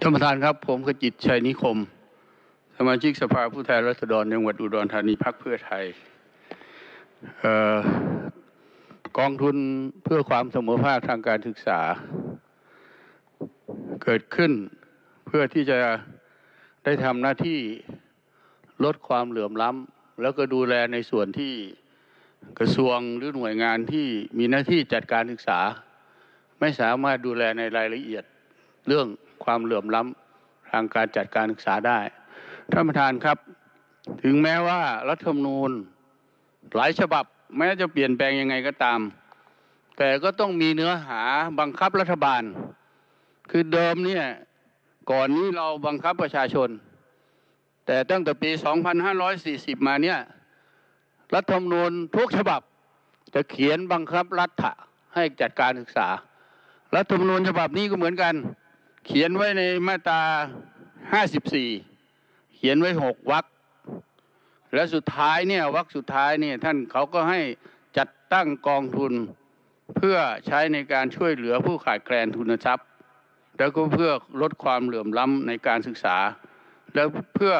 ท่านประธานครับ ผมขจิตชัยนิคม สมาชิกสภาผู้แทนราษฎรจังหวัดอุดรธานีพรรคเพื่อไทยออกองทุนเพื่อความเสมอภาคทางการศึกษา เกิดขึ้นเพื่อที่จะได้ทำหน้าที่ลดความเหลื่อมล้ำแล้วก็ดูแลในส่วนที่กระทรวงหรือหน่วยงานที่มีหน้าที่จัดการศึกษา ไม่สามารถดูแลในรายละเอียด เรื่องความเหลื่อมล้ำทางการจัดการศึกษาได้ท่านประธานครับ ถึงแม้ว่ารัฐธรรมนูญหลายฉบับแม้จะเปลี่ยนแปลงยังไงก็ตาม แต่ก็ต้องมีเนื้อหาบังคับรัฐบาล คือเดิมเนี่ยก่อนนี้เราบังคับประชาชน แต่ตั้งแต่ปี 2540 มาเนี่ยรัฐธรรมนูญทุกฉบับ จะเขียนบังคับรัฐะให้จัดการศึกษา รัฐธรรมนูญฉบับนี้ก็เหมือนกัน เขียนไว้ในมาตรา54เขียนไว้หกวรรคและสุดท้ายเนี่ยวรรคสุดท้ายเนี่ยท่านเขาก็ให้จัดตั้งกองทุนเพื่อใช้ในการช่วยเหลือผู้ขาดแคลนทุนทรัพย์ แล้วก็เพื่อลดความเหลื่อมล้ำในการศึกษา แล้วเพื่อ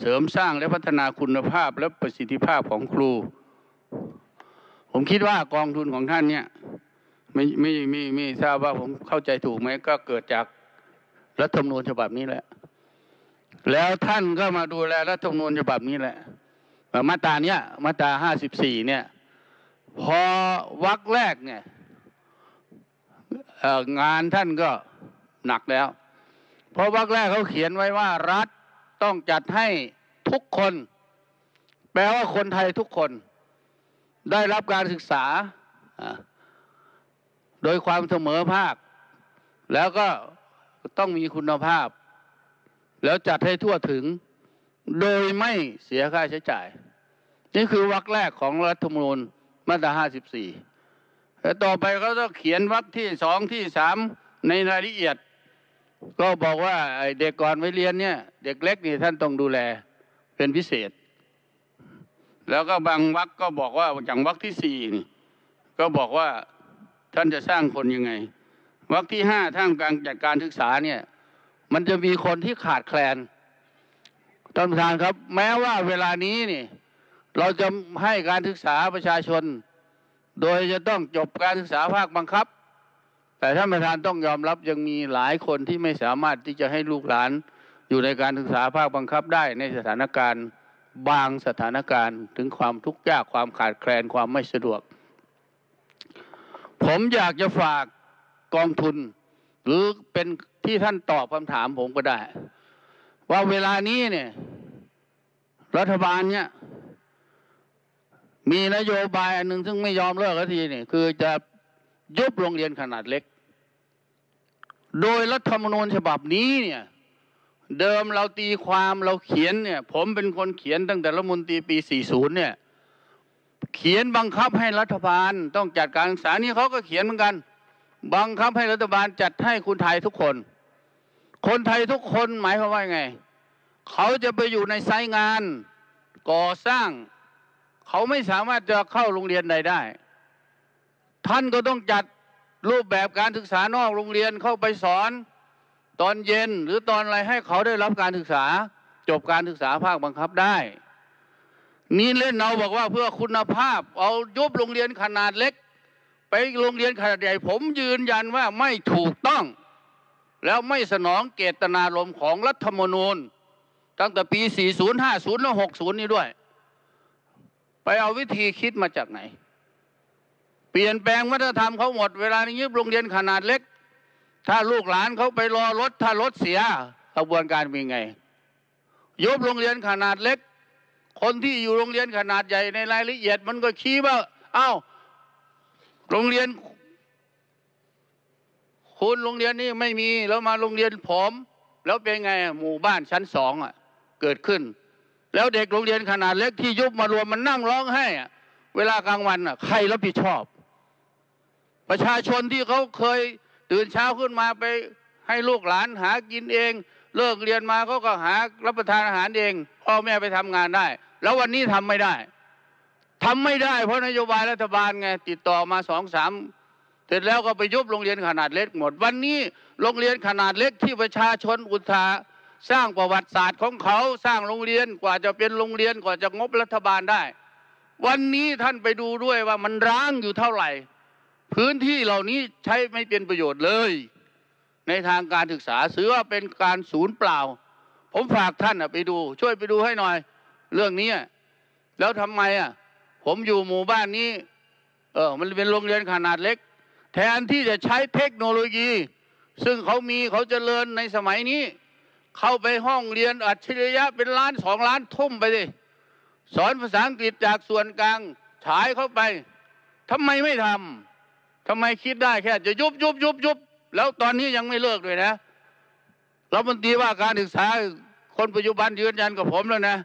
เสริมสร้างและพัฒนาคุณภาพและประสิทธิภาพของครู ผมคิดว่ากองทุนของท่านเนี่ยไม่ไม่ไม่ไม่ทราบว่าผมเข้าใจถูกไหมก็เกิดจาก รัฐธรรมนูญฉบับนี้แหละ แล้วท่านก็มาดูแลรัฐธรรมนูญฉบับนี้แหละมาตราเนี้ยมาตราห้าสิบสี่เนี่ย พอวรรคแรกเนี่ยงานท่านก็หนักแล้ว เพราะวรรคแรกเขาเขียนไว้ว่า รัฐต้องจัดให้ทุกคน แปลว่าคนไทยทุกคน ได้รับการศึกษา โดยความเสมอภาค แล้วก็ ต้องมีคุณภาพ แล้วจัดให้ทั่วถึง โดยไม่เสียค่าใช้จ่าย นี่คือวรรคแรกของรัฐธรรมนูญมาตรา 54 แล้วต่อไปก็ต้องเขียนวรรคที่สองที่สามในรายละเอียด ก็บอกว่าเด็กก่อนไปเรียนเนี่ย เด็กเล็กนี่ท่านต้องดูแลเป็นพิเศษ แล้วก็บางวรรคก็บอกว่าอย่างวรรคที่สี่นี่ก็บอกว่าท่านจะสร้างคนยังไง วรรคที่ห้าท่ามกลางจัดการศึกษาเนี่ย มันจะมีคนที่ขาดแคลนท่านประธานครับ แม้ว่าเวลานี้นี่เราจะให้การศึกษาประชาชน โดยจะต้องจบการศึกษาภาคบังคับ แต่ท่านประธานต้องยอมรับยังมีหลายคนที่ไม่สามารถที่จะให้ลูกหลานอยู่ในการศึกษาภาคบังคับได้ในสถานการณ์บางสถานการณ์ถึงความทุกข์ยากความขาดแคลนความไม่สะดวก ผมอยากจะฝาก กองทุน หรือเป็นที่ท่านตอบคำถามผมก็ได้ ว่าเวลานี้เนี่ย รัฐบาลเนี่ย มีนโยบายอันหนึ่งซึ่งไม่ยอมเลิกทีเนี่ยคือจะยุบโรงเรียนขนาดเล็ก โดยรัฐธรรมนูญฉบับนี้เนี่ยเดิมเราตีความเราเขียนเนี่ย ผมเป็นคนเขียนตั้งแต่รัฐมนตรีปี 40 เนี่ย เขียนบังคับให้รัฐบาลต้องจัดการศึกษานี่เขาก็เขียนเหมือนกัน บังคับให้รัฐบาลจัดให้คนไทยทุกคน คนไทยทุกคนหมายความว่าไง เขาจะไปอยู่ในไซต์งานก่อสร้าง เขาไม่สามารถจะเข้าโรงเรียนใดได้ ท่านก็ต้องจัดรูปแบบการศึกษานอกโรงเรียนเข้าไปสอนตอนเย็นหรือตอนอะไรให้เขาได้รับการศึกษา จบการศึกษาภาคบังคับได้ นี่เล่นเอาบอกว่าเพื่อคุณภาพ เอายุบโรงเรียนขนาดเล็ก ไปโรงเรียนขนาดใหญ่ผมยืนยันว่าไม่ถูกต้อง แล้วไม่สนองเจตนารมณ์ของรัฐธรรมนูญ ตั้งแต่ปี 40 50 และ 60 นี้ด้วย ไปเอาวิธีคิดมาจากไหน เปลี่ยนแปลงวัฒนธรรมเขาหมดเวลานี้โรงเรียนขนาดเล็ก ถ้าลูกหลานเขาไปรอรถถ้ารถเสียกระบวนการเป็นไงยุบโรงเรียนขนาดเล็ก คนที่อยู่โรงเรียนขนาดใหญ่ในรายละเอียด มันก็ชี้ว่าเอ้า โรงเรียนคุณโรงเรียนนี้ไม่มีแล้วมาโรงเรียนผมแล้วเป็นไงหมู่บ้านชั้นสองอะเกิดขึ้น แล้วเด็กโรงเรียนขนาดเล็กที่ยุบมารวมมันนั่งร้องไห้อะเวลากลางวันอะใครรับผิดชอบ ประชาชนที่เขาเคยตื่นเช้าขึ้นมาไปให้ลูกหลานหากินเอง เลิกเรียนมาเขาก็หารับประทานอาหารเองพ่อแม่ไปทำงานได้ แล้ววันนี้ทำไม่ได้ ทำไม่ได้เพราะนโยบายรัฐบาลไงติดต่อมาสองสามเสร็จแล้วก็ไปยุบโรงเรียนขนาดเล็กหมด วันนี้โรงเรียนขนาดเล็กที่ประชาชนอุตสาห์สร้างประวัติศาสตร์ของเขาสร้างโรงเรียนกว่าจะเป็นโรงเรียนกว่าจะงบรัฐบาลได้ วันนี้ท่านไปดูด้วยว่ามันร้างอยู่เท่าไหร่ พื้นที่เหล่านี้ใช้ไม่เป็นประโยชน์เลย ในทางการศึกษาถือว่าเป็นการศูนย์เปล่า ผมฝากท่านไปดู ช่วยไปดูให้หน่อย เรื่องนี้แล้วทำไมอะ ผมอยู่หมู่บ้านนี้ เออ มันเป็นโรงเรียนขนาดเล็ก แทนที่จะใช้เทคโนโลยี ซึ่งเขามีเขาเจริญในสมัยนี้ เข้าไปห้องเรียนอัจฉริยะเป็นล้านสองล้านทุ่มไปดิสอนภาษาอังกฤษจากส่วนกลางฉายเข้าไปทำไมไม่ทำทำไมคิดได้แค่ จะยุบยุบยุบยุบแล้วตอนนี้ยังไม่เลิกเลยนะรัฐมนตรีว่าการศึกษาคนปัจจุบันยืนยันกับผมแล้วนะ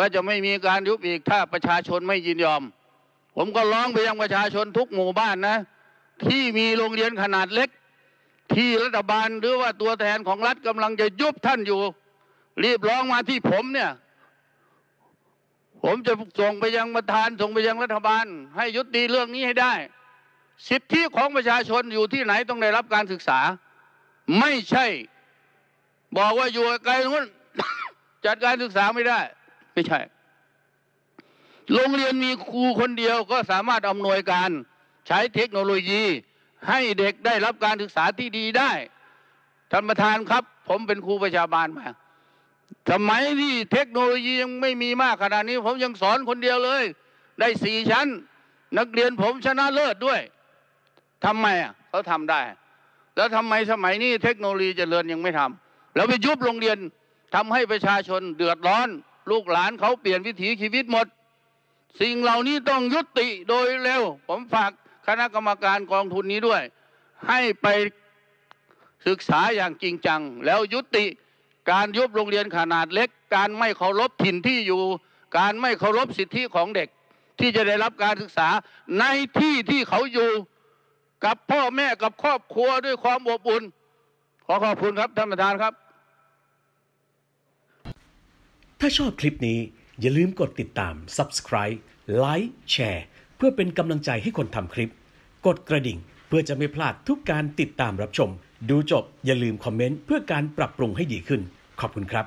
ว่าจะไม่มีการยุบอีกถ้าประชาชนไม่ยินยอม ผมก็ร้องไปยังประชาชนทุกหมู่บ้านนะ ที่มีโรงเรียนขนาดเล็ก ที่รัฐบาลหรือว่าตัวแทนของรัฐกำลังจะยุบท่านอยู่ รีบร้องมาที่ผมเนี่ยผมจะส่งไปยังประธานส่งไปยังรัฐบาล ให้ยุติเรื่องนี้ให้ได้ สิทธิของประชาชนอยู่ที่ไหนต้องได้รับการศึกษา ไม่ใช่ บอกว่าอยู่ไกลนู้นจัดการศึกษาไม่ได้ ไม่ใช่ โรงเรียนมีครูคนเดียวก็สามารถอำนวยการใช้เทคโนโลยีให้เด็กได้รับการศึกษาที่ดีได้ท่านประธานครับ ผมเป็นครูประชาบาลมาสมัยที่เทคโนโลยียังไม่มีมากขนาดนี้ ผมยังสอนคนเดียวเลย ได้สี่ชั้น นักเรียนผมชนะเลิศด้วยทำไมอะเขาทำได้ แล้วทำไมสมัยนี้เทคโนโลยีเจริญยังไม่ทำแล้วไปยุบโรงเรียนทำให้ประชาชนเดือดร้อน ลูกหลานเขาเปลี่ยนวิถีชีวิตหมด สิ่งเหล่านี้ต้องยุติโดยเร็ว ผมฝากคณะกรรมการกองทุนนี้ด้วย ให้ไปศึกษาอย่างจริงจัง แล้วยุติการยุบโรงเรียนขนาดเล็ก การไม่เคารพถิ่นที่อยู่ การไม่เคารพสิทธิของเด็ก ที่จะได้รับการศึกษาในที่ที่เขาอยู่กับพ่อแม่กับครอบครัวด้วยความอบอุ่น ขอขอบคุณครับท่านประธานครับ ถ้าชอบคลิปนี้อย่าลืมกดติดตาม Subscribe ไลค์แชร์เพื่อเป็นกำลังใจให้คนทำคลิป กดกระดิ่งเพื่อจะไม่พลาดทุกการติดตามรับชม ดูจบอย่าลืมคอมเมนต์เพื่อการปรับปรุงให้ดีขึ้น ขอบคุณครับ